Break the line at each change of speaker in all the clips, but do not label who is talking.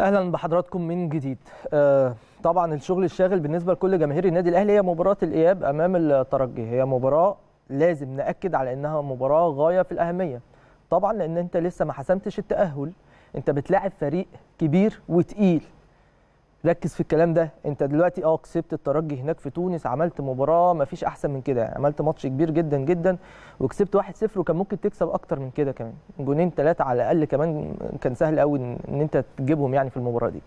أهلا بحضراتكم من جديد. آه، طبعا الشغل الشاغل بالنسبة لكل جماهير النادي الأهلي هي مباراة الإياب أمام الترجي. هي مباراة لازم نأكد على إنها مباراة غاية في الأهمية. طبعا لأن أنت لسه ما حسمتش التأهل. أنت بتلاعب فريق كبير وتقيل. ركز في الكلام ده. انت دلوقتي آه كسبت الترجي هناك في تونس عملت مباراة ما فيش أحسن من كده. عملت ماتش كبير جدا جدا وكسبت 1-0 وكان ممكن تكسب أكتر من كده كمان. جونين ثلاثة على الأقل كمان كان سهل قوي إن أنت تجيبهم يعني في المباراة دي.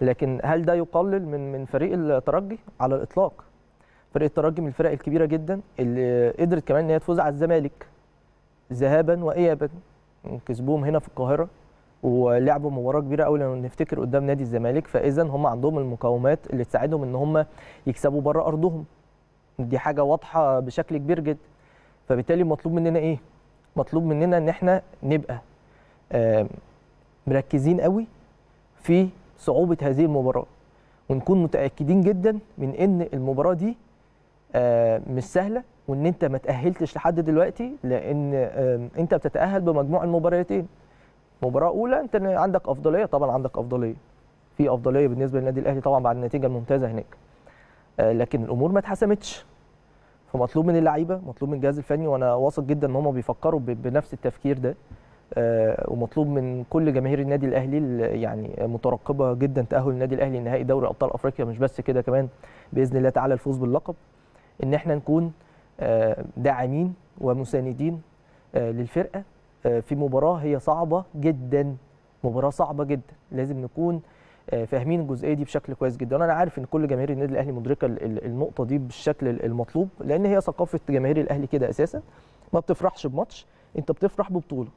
لكن هل ده يقلل من من فريق الترجي؟ على الإطلاق. فريق الترجي من الفرق الكبيرة جدا اللي قدرت كمان إن هي تفوز على الزمالك ذهابا وايابا. كسبوهم هنا في القاهرة. ولعبوا مباراه كبيرة قوي. لو نفتكر قدام نادي الزمالك فاذا هم عندهم المقومات اللي تساعدهم إن هم يكسبوا بره أرضهم. دي حاجة واضحة بشكل كبير جدا. فبالتالي مطلوب مننا إيه؟ مطلوب مننا إن إحنا نبقى مركزين قوي في صعوبة هذه المباراة. ونكون متأكدين جدا من إن المباراة دي مش سهلة وإن أنت ما تأهلتش لحد دلوقتي لأن أنت بتتأهل بمجموع المباراتين مباراة أولى أنت عندك أفضلية طبعا عندك أفضلية. في أفضلية بالنسبة للنادي الأهلي طبعا بعد النتيجة الممتازة هناك. آه، لكن الأمور ما اتحسمتش. فمطلوب من اللعيبة مطلوب من الجهاز الفني وأنا واثق جدا إن هم بيفكروا بنفس التفكير ده. آه، ومطلوب من كل جماهير النادي الأهلي يعني مترقبة جدا تأهل النادي الأهلي لنهائي دوري أبطال أفريقيا. مش بس كده كمان بإذن الله تعالى الفوز باللقب. إن إحنا نكون آه، داعمين ومساندين للفرقة. في مباراة هي صعبة جدا. مباراة صعبة جدا. لازم نكون آه، فاهمين الجزئية دي بشكل كويس جدا. وأنا عارف إن كل جماهير النادي الأهلي مدركة ال- ال- النقطة دي بالشكل المطلوب لأن هي ثقافة جماهير الأهلي كده أساسا. ما بتفرحش بماتش أنت بتفرح ببطولة.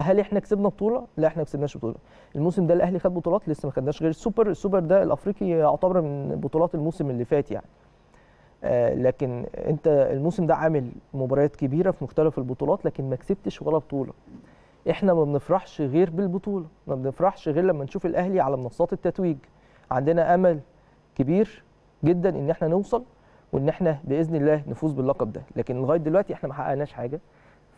هل إحنا كسبنا بطولة؟ لا إحنا ما كسبناش بطولة. الموسم ده الأهلي خد بطولات لسه ما خدناش غير السوبر السوبر ده الأفريقي يعتبر من بطولات الموسم اللي فات يعني. آه، لكن انت الموسم ده عامل مباريات كبيرة في مختلف البطولات لكن ما كسبتش ولا بطولة. إحنا ما بنفرحش غير بالبطولة ما بنفرحش غير لما نشوف الأهلي على منصات التتويج. عندنا أمل كبير جدا إن إحنا نوصل وإن إحنا بإذن الله نفوز باللقب ده. لكن لغاية دلوقتي إحنا ما حققناش حاجة.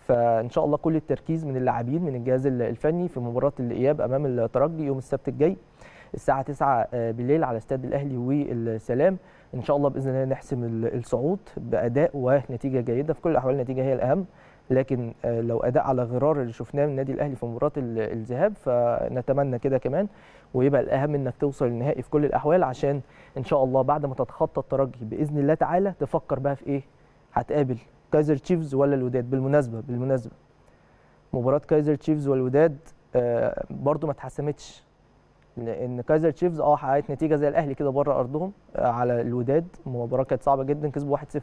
فإن شاء الله كل التركيز من اللاعبين من الجهاز الفني في مباراة الإياب أمام الترجي يوم السبت الجاي. الساعة 9 بالليل على استاد الأهلي والسلام. إن شاء الله بإذن الله نحسم ال- الصعود بأداء ونتيجة جيدة. في كل الأحوال النتيجة هي الأهم. لكن آه، لو أداء على غرار اللي شفناه من النادي الأهلي في مباراة ال- الذهاب فنتمنى كده كمان. ويبقى الأهم إنك توصل للنهائي في كل الأحوال عشان إن شاء الله بعد ما تتخطى الترجي بإذن الله تعالى تفكر بقى في إيه؟ هتقابل كايزر تشيفز ولا الوداد؟ بالمناسبة بالمناسبة. مباراة كايزر تشيفز والوداد آه، برضو ما اتحسمتش. لأن كايزر تشيفز آه حققت نتيجة زي الأهلي كده بره أرضهم آه، على الوداد. المباراه كانت صعبة جدا كسبوا 1-0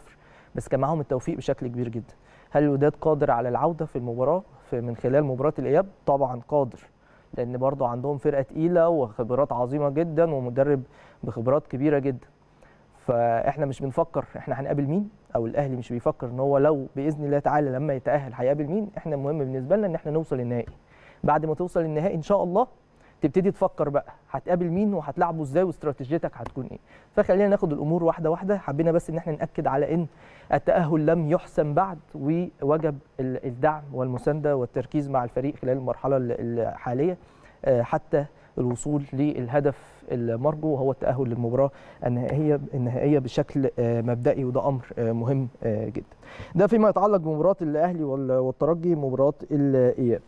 بس كان معاهم التوفيق بشكل كبير جدا. هل الوداد قادر على العودة في المباراة؟ في من خلال مباراة الإياب؟ طبعا قادر لأن برضو عندهم فرقة تقيلة وخبرات عظيمة جدا ومدرب بخبرات كبيرة جدا. فإحنا مش بنفكر إحنا هنقابل مين أو الأهلي مش بيفكر إن هو لو بإذن الله تعالى لما يتأهل هيقابل مين. إحنا المهم بالنسبة لنا إن إحنا نوصل للنهائي بعد ما توصل للنهائي إن شاء الله تبتدي تفكر بقى هتقابل مين وهتلعبه إزاي واستراتيجيتك هتكون إيه. فخلينا ناخد الأمور واحدة واحدة حبينا بس إن إحنا نأكد على إن التأهل لم يحسم بعد ووجب ال- الدعم والمساندة والتركيز مع الفريق خلال المرحلة ال- الحالية. آه، حتى الوصول للهدف المرجو وهو التأهل للمباراة النهائيه النهائية بشكل آه، مبدئي وده أمر آه، مهم جدا. ده فيما يتعلق بمباراة الأهلي وال- والترجي مباراة الإياب.